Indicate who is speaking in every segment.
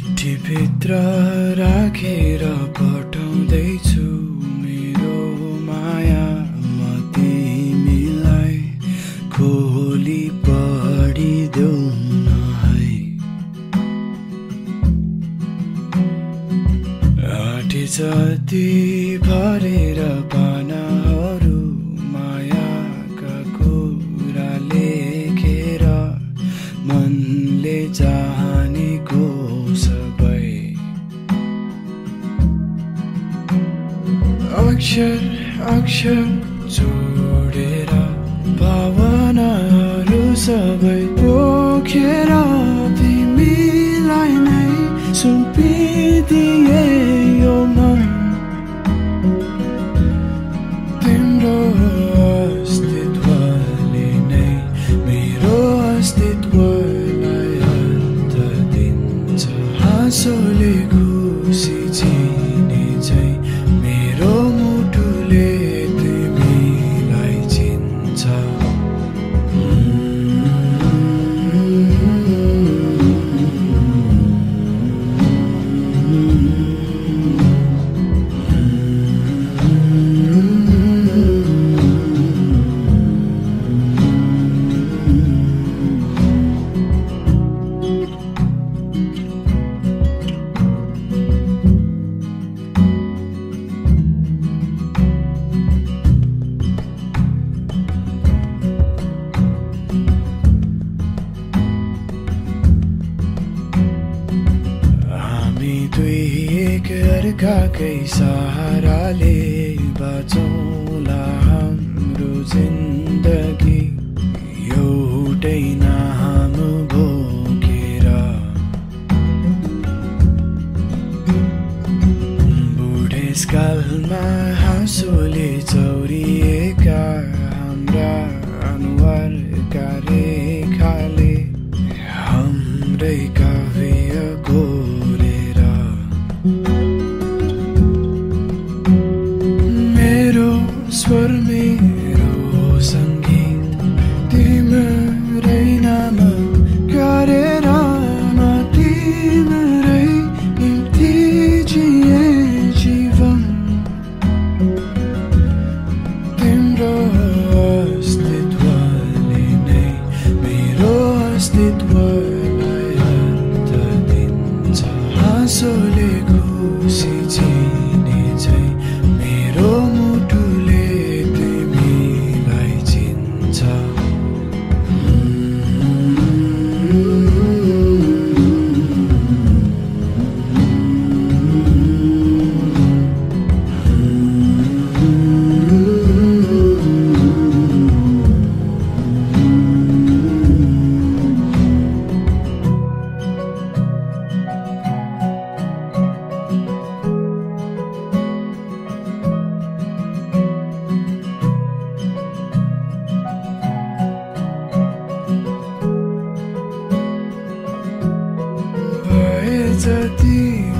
Speaker 1: भित्र राखेर पठाउँदैछु मेरो माया। म तिमीलाई खोली पढिदेऊ न है। आँटे जति भरेर पानाहरू अक्षर अक्षर जोडेर भावनाहरू सबै पोखेर तिमीलाई नै सुम्पिदिए यो मन। तिम्रो अस्तित्वले नै मेरो अस्तित्वलाई अन्त दिन्छ हाँसोले हामी दुई एक अर्काकै सहाराले बाँचौँला हाम्रो जिन्दगी। एउटै नाम बोकेर। बुढेसकालमा हाँसोले चौरिएका हाम्रा अनुहारका रेखाले हाम्रै भए जति मेरो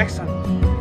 Speaker 2: एक्सन.